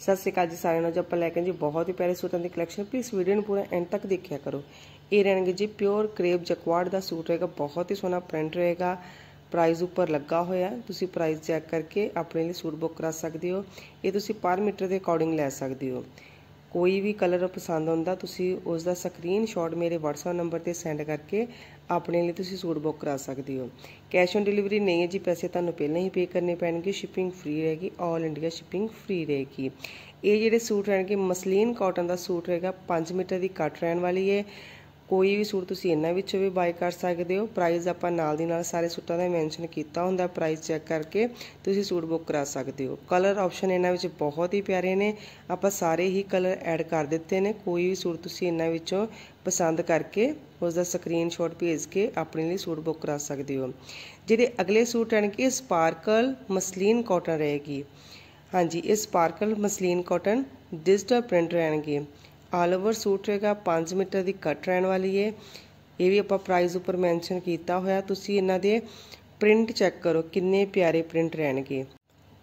ਸਤਿ ਸ਼੍ਰੀ ਅਕਾਲ ਜੀ ਸਾਰਿਆਂ ਨੂੰ। ਅੱਜ ਆਪਾਂ ਲੈ ਕੇ ਜੀ ਬਹੁਤ ਹੀ ਪਿਆਰੇ ਸੂਟਾਂ ਦੀ ਕਲੈਕਸ਼ਨ ਪਲੀਜ਼ ਵੀਡੀਓ ਨੂੰ ਪੂਰਾ ਐਂਡ ਤੱਕ ਦੇਖਿਆ ਕਰੋ। ਇਹ ਰਹਿਣਗੇ ਜੀ ਪਿਓਰ ਕ੍ਰੇਪ ਜਕਵਾਰਡ ਦਾ ਸੂਟ ਰਹੇਗਾ। ਬਹੁਤ ਹੀ ਸੋਹਣਾ ਪ੍ਰਿੰਟ ਰਹੇਗਾ। ਪ੍ਰਾਈਸ ਉੱਪਰ ਲੱਗਾ ਹੋਇਆ। ਤੁਸੀਂ ਪ੍ਰਾਈਸ ਚੈੱਕ ਕਰਕੇ ਆਪਣੇ ਲਈ ਸੂਟ ਬੁੱਕ ਕਰਾ ਸਕਦੇ ਹੋ। ਇਹ ਤੁਸੀਂ ਪਰ ਮੀਟਰ ਦੇ ਅਕੋਰਡਿੰਗ ਲੈ ਸਕਦੇ ਹੋ। ਕੋਈ ਵੀ ਕਲਰ ਪਸੰਦ ਆਉਂਦਾ, ਤੁਸੀਂ ਉਸ ਦਾ ਸਕਰੀਨਸ਼ਾਟ ਮੇਰੇ WhatsApp ਨੰਬਰ ਤੇ ਸੈਂਡ ਕਰਕੇ ਆਪਣੇ ਲਈ ਤੁਸੀਂ ਸੂਟ ਬੁੱਕ ਕਰਾ ਸਕਦੇ ਹੋ। ਕੈਸ਼ ਔਨ ਡਿਲੀਵਰੀ ਨਹੀਂ ਹੈ ਜੀ, ਪੈਸੇ ਤੁਹਾਨੂੰ ਪਹਿਲਾਂ ਹੀ ਪੇ ਕਰਨੇ ਪੈਣਗੇ ਸ਼ਿਪਿੰਗ ਫ੍ਰੀ ਰਹੇਗੀ 올 ਇੰਡੀਆ ਸ਼ਿਪਿੰਗ ਫ੍ਰੀ ਰਹੇਗੀ। ਇਹ ਜਿਹੜੇ ਸੂਟ ਰਹਿਣਗੇ, ਮਸਲੀਨ ਕਾਟਨ ਦਾ ਸੂਟ ਰਹੇਗਾ 5 ਮੀਟਰ ਦੀ ਕੱਟ ਰਹਿਣ ਵਾਲੀ ਹੈ। ਕੋਈ ਵੀ ਸੂਟ ਤੁਸੀਂ ਇਹਨਾਂ ਵਿੱਚੋਂ ਵੀ ਬਾਈ ਕਰ ਸਕਦੇ ਹੋ। ਪ੍ਰਾਈਸ ਆਪਾਂ ਨਾਲ ਦੀ ਨਾਲ ਸਾਰੇ ਸੂਟਾਂ ਦਾ ਮੈਂਸ਼ਨ ਕੀਤਾ ਹੁੰਦਾ ਪ੍ਰਾਈਸ ਚੈੱਕ ਕਰਕੇ ਤੁਸੀਂ ਸੂਟ ਬੁੱਕ ਕਰਾ ਸਕਦੇ ਹੋ। ਕਲਰ ਆਪਸ਼ਨ ਇਹਨਾਂ ਵਿੱਚ ਬਹੁਤ ਹੀ ਪਿਆਰੇ ਨੇ। ਆਪਾਂ ਸਾਰੇ ਹੀ ਕਲਰ ਐਡ ਕਰ ਦਿੱਤੇ ਨੇ। ਕੋਈ ਵੀ ਸੂਟ ਤੁਸੀਂ ਇਹਨਾਂ ਵਿੱਚੋਂ ਪਸੰਦ ਕਰਕੇ ਉਸ ਦਾ ਸਕਰੀਨਸ਼ਾਟ ਭੇਜ ਕੇ ਆਪਣੇ ਲਈ ਸੂਟ ਬੁੱਕ ਕਰਾ ਸਕਦੇ ਹੋ। ਜਿਹੜੇ ਅਗਲੇ ਸੂਟ ਹਨ ਕਿ ਸਪਾਰਕਲ ਮਸਲੀਨ ਕਾਟਨ ਰਹੇਗੀ। ਹਾਂਜੀ, ਇਹ sparkle muslin cotton digital print ਰਹਿਣਗੇ। ਆਲ ਓਵਰ ਸੂਟ ਰਹੇਗਾ 5 ਮੀਟਰ ਦੀ ਕੱਟ ਰਹਿਣ ਵਾਲੀ ਹੈ ਇਹ ਵੀ ਆਪਾਂ ਪ੍ਰਾਈਸ ਉੱਪਰ ਮੈਂਸ਼ਨ ਕੀਤਾ ਹੋਇਆ। ਤੁਸੀਂ ਇਹਨਾਂ ਦੇ ਪ੍ਰਿੰਟ ਚੈੱਕ ਕਰੋ, ਕਿੰਨੇ ਪਿਆਰੇ ਪ੍ਰਿੰਟ ਰਹਿਣਗੇ।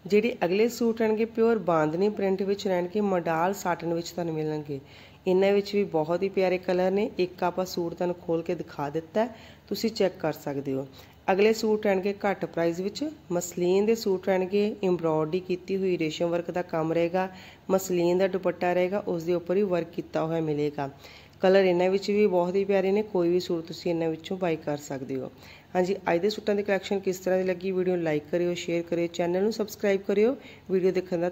ਜਿਹੜੇ ਅਗਲੇ ਸੂਟ ਰਹਿਣਗੇ ਪਿਓਰ ਬਾਂਦਨੀ ਪ੍ਰਿੰਟ ਵਿੱਚ ਰਹਿਣਗੇ, ਮਡਾਲ ਸਾਟਨ ਵਿੱਚ ਤੁਹਾਨੂੰ ਮਿਲਣਗੇ। ਇਹਨਾਂ ਵਿੱਚ ਵੀ ਬਹੁਤ ਹੀ ਪਿਆਰੇ ਕਲਰ ਨੇ। ਇੱਕ ਆਪਾਂ ਸੂਟ ਤੁਹਾਨੂੰ ਖੋਲ ਕੇ ਦਿਖਾ ਦਿੱਤਾ ਤੁਸੀਂ ਚੈੱਕ ਕਰ ਸਕਦੇ ਹੋ। ਅਗਲੇ ਸੂਟ ਰਹਿਣਗੇ ਘੱਟ ਪ੍ਰਾਈਸ ਵਿੱਚ। ਮਸਲੀਨ ਦੇ ਸੂਟ ਰਹਿਣਗੇ। ਐਮਬ੍ਰੋਇਡਰੀ ਕੀਤੀ ਹੋਈ ਰੇਸ਼ਮ ਵਰਕ ਦਾ ਕੰਮ ਰਹੇਗਾ। ਮਸਲੀਨ ਦਾ ਦੁਪੱਟਾ ਰਹੇਗਾ। ਉਸ ਦੇ ਉੱਪਰ ਹੀ ਵਰਕ ਕੀਤਾ ਹੋਇਆ ਮਿਲੇਗਾ। ਕਲਰ ਇਹਨਾਂ ਵਿੱਚ ਵੀ ਬਹੁਤ ਹੀ ਪਿਆਰੇ ਨੇ। ਕੋਈ ਵੀ ਸੂਟ ਤੁਸੀਂ ਇਹਨਾਂ ਵਿੱਚੋਂ ਬਾਈ ਕਰ ਸਕਦੇ ਹੋ। ਹਾਂਜੀ, ਅੱਜ ਦੇ ਸੂਟਾਂ ਦੀ ਕਲੈਕਸ਼ਨ ਕਿਸ ਤਰ੍ਹਾਂ ਦੀ ਲੱਗੀ? ਵੀਡੀਓ ਲਾਈਕ ਕਰਿਓ ਸ਼ੇਅਰ ਕਰਿਓ ਚੈਨਲ ਨੂੰ ਸਬਸਕ੍ਰਾਈਬ ਕਰਿਓ। ਵੀਡੀਓ ਦੇਖਣ ਦਾ